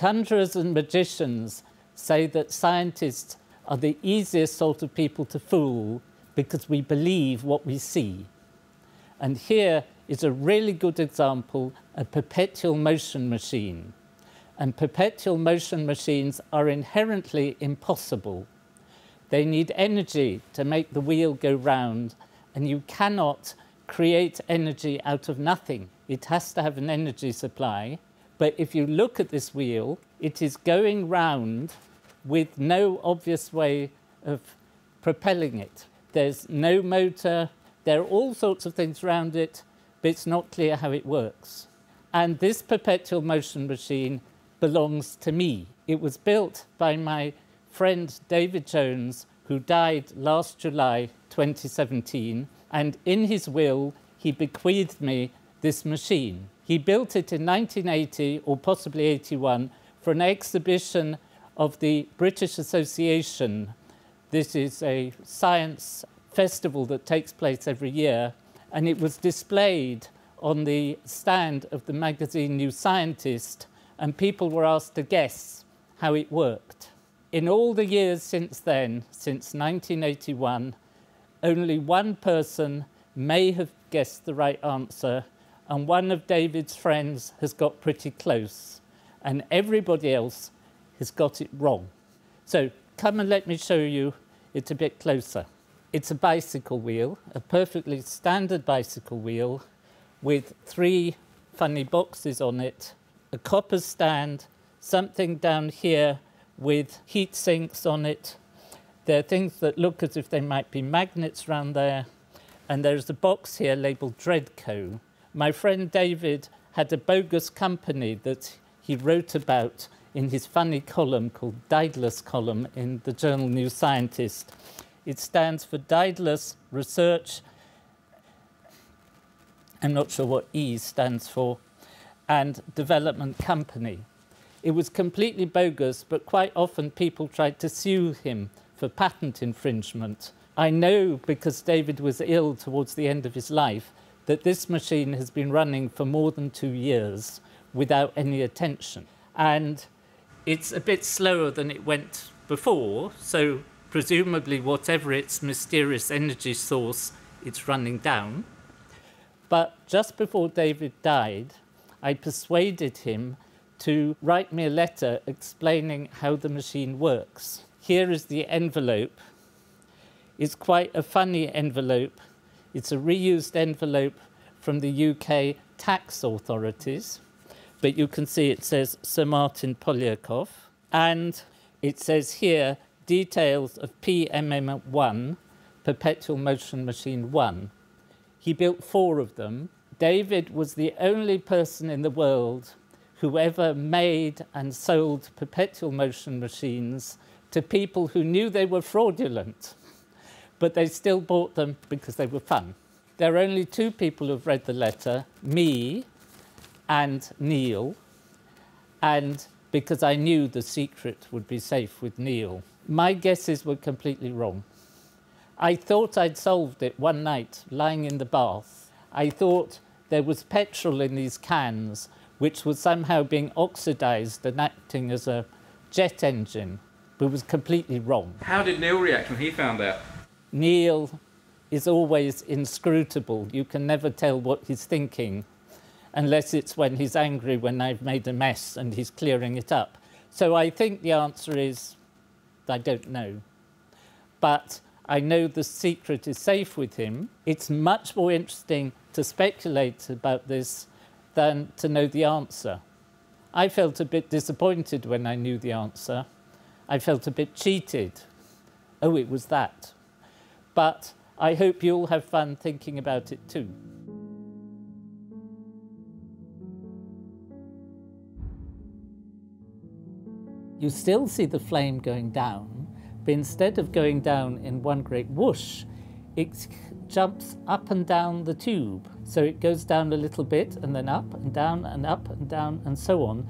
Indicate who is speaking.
Speaker 1: Conjurers and magicians say that scientists are the easiest sort of people to fool because we believe what we see. And here is a really good example, a perpetual motion machine. And perpetual motion machines are inherently impossible. They need energy to make the wheel go round, and you cannot create energy out of nothing. It has to have an energy supply. But if you look at this wheel, it is going round with no obvious way of propelling it. There's no motor, there are all sorts of things around it, but it's not clear how it works. And this perpetual motion machine belongs to me. It was built by my friend David Jones, who died last July 2017, and in his will, he bequeathed me this machine. He built it in 1980 or possibly 81 for an exhibition of the British Association. This is a science festival that takes place every year, and it was displayed on the stand of the magazine New Scientist, and people were asked to guess how it worked. In all the years since then, since 1981, only one person may have guessed the right answer, and one of David's friends has got pretty close, and everybody else has got it wrong. So come and let me show you it a bit closer. It's a bicycle wheel, a perfectly standard bicycle wheel with three funny boxes on it, a copper stand, something down here with heat sinks on it. There are things that look as if they might be magnets around there. And there's a box here labeled Dreadco. My friend David had a bogus company that he wrote about in his funny column called Daedalus column in the journal New Scientist. It stands for Daedalus Research. I'm not sure what E stands for, and Development Company. It was completely bogus, but quite often people tried to sue him for patent infringement. I know because David was ill towards the end of his life that this machine has been running for more than two years without any attention. And it's a bit slower than it went before, so presumably whatever its mysterious energy source, it's running down. But just before David died, I persuaded him to write me a letter explaining how the machine works. Here is the envelope. It's quite a funny envelope. It's a reused envelope from the UK tax authorities, but you can see it says Sir Martyn Poliakoff, and it says here details of PMM1, Perpetual Motion Machine 1. He built four of them. David was the only person in the world who ever made and sold perpetual motion machines to people who knew they were fraudulent, but they still bought them because they were fun. There are only two people who've read the letter, me and Neil, and because I knew the secret would be safe with Neil. My guesses were completely wrong. I thought I'd solved it one night, lying in the bath. I thought there was petrol in these cans which was somehow being oxidized and acting as a jet engine, but was completely wrong.
Speaker 2: How did Neil react when he found out?
Speaker 1: Neil is always inscrutable. You can never tell what he's thinking unless it's when he's angry when I've made a mess and he's clearing it up. So I think the answer is I don't know. But I know the secret is safe with him. It's much more interesting to speculate about this than to know the answer. I felt a bit disappointed when I knew the answer. I felt a bit cheated. Oh, it was that. But I hope you'll have fun thinking about it too. You still see the flame going down, but instead of going down in one great whoosh, it jumps up and down the tube. So it goes down a little bit and then up and down and up and down and so on